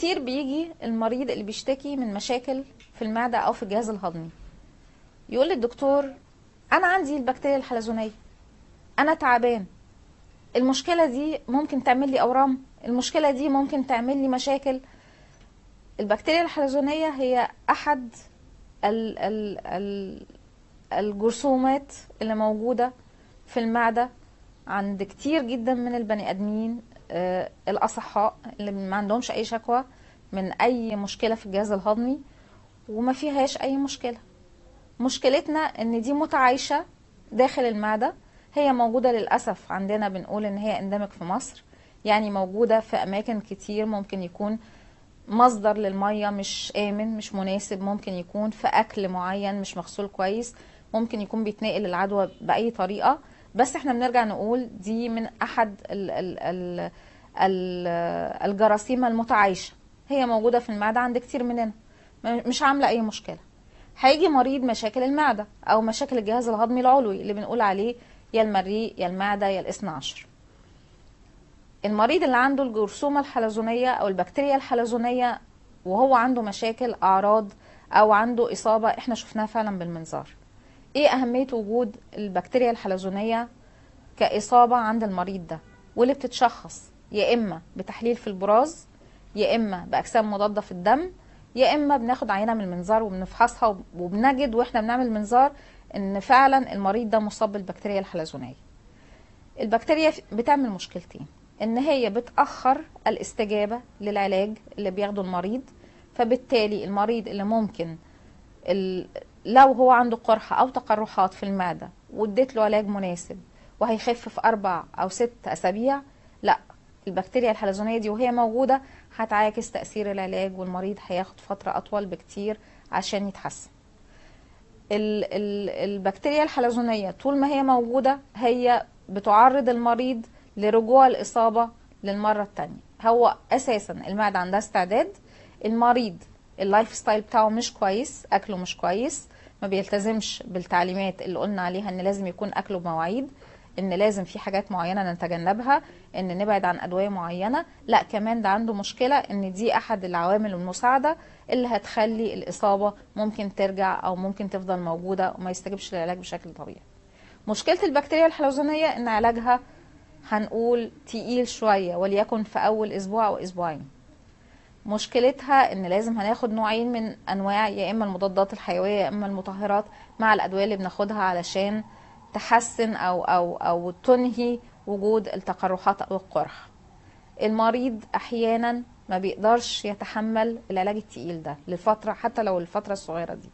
كتير بيجي المريض اللي بيشتكي من مشاكل في المعدة أو في الجهاز الهضمي. يقول للدكتور أنا عندي البكتيريا الحلزونية أنا تعبان. المشكلة دي ممكن تعمل لي أورام المشكلة دي ممكن تعمل لي مشاكل. البكتيريا الحلزونية هي أحد ال ال ال الجرثومات اللي موجودة في المعدة عند كتير جدا من البني آدمين آه، الأصحاء اللي ما عندهمش أي شكوى من أي مشكلة في الجهاز الهضمي وما فيهاش أي مشكلة. مشكلتنا إن دي متعايشة داخل المعدة. هي موجودة للأسف عندنا بنقول إن هي اندمج في مصر. يعني موجودة في أماكن كتير ممكن يكون مصدر للمية مش آمن مش مناسب. ممكن يكون في أكل معين مش مغسول كويس. ممكن يكون بيتنقل العدوى بأي طريقة. بس إحنا بنرجع نقول دي من أحد ال ال ال ال الجراثيم المتعايشة. هي موجودة في المعدة عند كتير مننا. مش عاملة أي مشكلة. هيجي مريض مشاكل المعدة أو مشاكل الجهاز الهضمي العلوي اللي بنقول عليه يا المريء يا المعدة يا الاثنى عشر. المريض اللي عنده الجرثومة الحلزونية أو البكتيريا الحلزونية وهو عنده مشاكل أعراض أو عنده إصابة إحنا شفناها فعلا بالمنظار. إيه أهمية وجود البكتيريا الحلزونية كإصابة عند المريض ده واللي بتتشخص يا إما بتحليل في البراز يا إما بأجسام مضادة في الدم يا إما بناخد عينة من المنظار وبنفحصها وبنجد وإحنا بنعمل المنظار إن فعلا المريض ده مصاب بالبكتيريا الحلزونية البكتيريا بتعمل مشكلتين إن هي بتأخر الاستجابة للعلاج اللي بياخده المريض فبالتالي المريض اللي ممكن. لو هو عنده قرحة أو تقرحات في المعدة واديت له علاج مناسب وهيخف في أربع أو ست أسابيع لا البكتيريا الحلزونية دي وهي موجودة هتعاكس تأثير العلاج والمريض هياخد فترة أطول بكتير عشان يتحسن. ال... ال... البكتيريا الحلزونية طول ما هي موجودة هي بتعرض المريض لرجوع الإصابة للمرة التانية. هو أساسا المعدة عندها استعداد المريض ال lifestyle بتاعه مش كويس أكله مش كويس. ما بيلتزمش بالتعليمات اللي قلنا عليها إن لازم يكون أكله بمواعيد إن لازم في حاجات معينة نتجنبها إن نبعد عن أدوية معينة. لا كمان ده عنده مشكلة إن دي أحد العوامل المساعدة اللي هتخلي الإصابة ممكن ترجع أو ممكن تفضل موجودة وما يستجبش للعلاج بشكل طبيعي. مشكلة البكتيريا الحلزونية إن علاجها هنقول تقيل شوية وليكن في أول أسبوع أو أسبوعين. مشكلتها إن لازم هناخد نوعين من أنواع يا إما المضادات الحيوية يا إما المطهرات مع الأدوية اللي بناخدها علشان تحسن أو أو أو تنهي وجود التقرحات أو القرح. المريض أحيانا ما بيقدرش يتحمل العلاج التقيل ده للفترة حتى لو الفترة الصغيرة دي.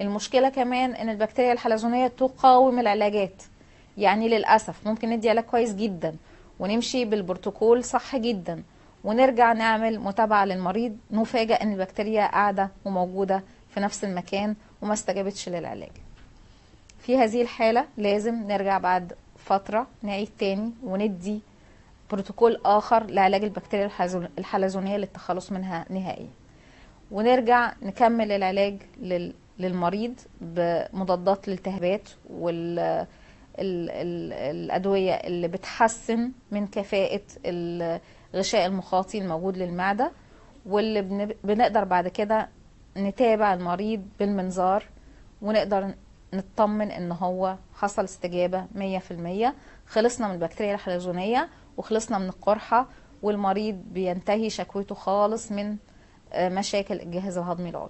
المشكلة كمان إن البكتيريا الحلزونية تقاوم العلاجات. يعني للأسف ممكن ندي علاج كويس جدا ونمشي بالبروتوكول صح جدا. ونرجع نعمل متابعة للمريض نفاجأ إن البكتيريا قاعدة وموجودة في نفس المكان وما استجابتش للعلاج. في هذه الحالة لازم نرجع بعد فترة نعيد تاني وندي بروتوكول آخر لعلاج البكتيريا الحلزون- الحلزونية للتخلص منها نهائيا ونرجع نكمل العلاج لل- للمريض بمضادات الالتهابات وال ال- ال- الأدوية اللي بتحسن من كفاءة الغشاء المخاطي الموجود للمعدة واللي بن- بنقدر بعد كده نتابع المريض بالمنظار ونقدر نطمن إن هو حصل استجابة 100% خلصنا من البكتيريا الحلزونية وخلصنا من القرحة والمريض بينتهي شكوته خالص من آه، مشاكل الجهاز الهضمي العلوي.